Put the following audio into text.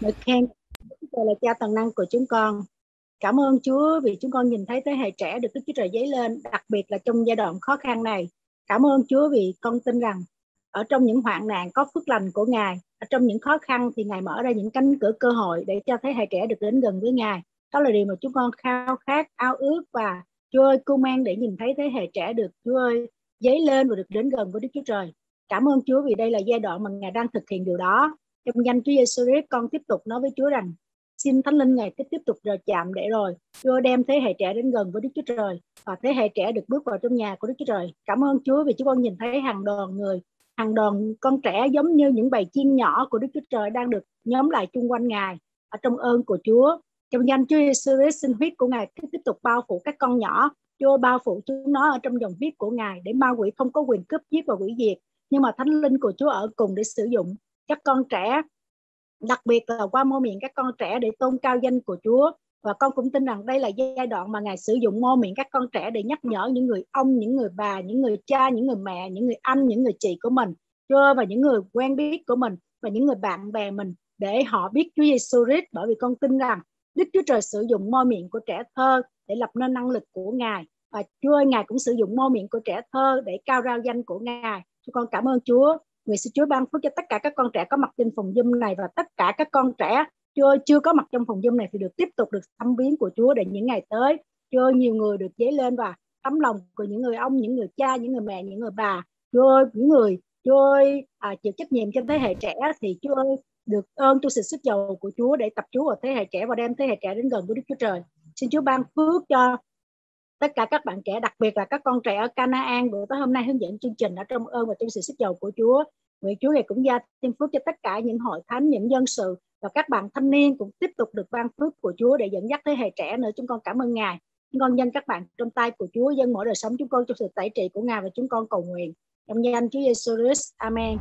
Được khen Chúa là cha toàn năng của chúng con. Cảm ơn Chúa vì chúng con nhìn thấy thế hệ trẻ được Đức Chúa Trời dấy lên, đặc biệt là trong giai đoạn khó khăn này. Cảm ơn Chúa vì con tin rằng ở trong những hoạn nạn có phước lành của Ngài, ở trong những khó khăn thì Ngài mở ra những cánh cửa cơ hội để cho thế hệ trẻ được đến gần với Ngài. Đó là điều mà chúng con khao khát, ao ước và Chúa ơi, cung mang để nhìn thấy thế hệ trẻ được Chúa ơi dấy lên và được đến gần với Đức Chúa Trời. Cảm ơn Chúa vì đây là giai đoạn mà Ngài đang thực hiện điều đó. Trong danh Chúa Giêsu Christ, con tiếp tục nói với Chúa rằng xin Thánh Linh Ngài tiếp tục rờ chạm để rồi Chúa đem thế hệ trẻ đến gần với Đức Chúa Trời và thế hệ trẻ được bước vào trong nhà của Đức Chúa Trời. Cảm ơn Chúa vì chúng con nhìn thấy hàng đoàn người, hàng đoàn con trẻ giống như những bầy chiên nhỏ của Đức Chúa Trời đang được nhóm lại chung quanh Ngài ở trong ơn của Chúa. Trong danh Chúa Giêsu Christ, xin huyết của Ngài tiếp tục bao phủ các con nhỏ, Chúa bao phủ chúng nó ở trong dòng huyết của Ngài để ma quỷ không có quyền cướp giết và hủy diệt. Nhưng mà Thánh Linh của Chúa ở cùng để sử dụng các con trẻ đặc biệt là qua mô miệng các con trẻ để tôn cao danh của Chúa. Và con cũng tin rằng đây là giai đoạn mà ngài sử dụng mô miệng các con trẻ để nhắc nhở những người ông những người bà những người cha những người mẹ những người anh những người chị của mình Chúa và những người quen biết của mình và những người bạn bè mình để họ biết Chúa Giêsu Christ bởi vì con tin rằng Đức Chúa Trời sử dụng môi miệng của trẻ thơ để lập nên năng lực của Ngài. Và Chúa ơi, Ngài cũng sử dụng môi miệng của trẻ thơ để cao rao danh của Ngài. Chúng con cảm ơn Chúa. Nguyện xin Chúa ban phước cho tất cả các con trẻ có mặt trên phòng Zoom này và tất cả các con trẻ chưa chưa có mặt trong phòng Zoom này thì được tiếp tục được thăm viếng của Chúa để những ngày tới. cho nhiều người được dấy lên và tấm lòng của những người ông, những người cha, những người mẹ, những người bà. Chúa ơi, những người Chúa ơi, à, chịu trách nhiệm cho thế hệ trẻ thì Chúa ơi, được ơn tôi sự sức giàu của Chúa để tập Chúa vào thế hệ trẻ và đem thế hệ trẻ đến gần với Đức Chúa Trời. Xin Chúa ban phước cho tất cả các bạn trẻ, đặc biệt là các con trẻ ở Canaan bữa tối hôm nay hướng dẫn chương trình ở trong ơn và trong sự sức giàu của Chúa. Nguyện Chúa ngày cũng gia thêm phước cho tất cả những hội thánh, những dân sự và các bạn thanh niên cũng tiếp tục được ban phước của Chúa để dẫn dắt thế hệ trẻ nữa. Chúng con cảm ơn Ngài. Chúng con dân các bạn trong tay của Chúa dân mỗi đời sống chúng con trong sự tẩy trị của Ngài và chúng con cầu nguyện. Trong danh Chúa Giêsu Christ. Amen.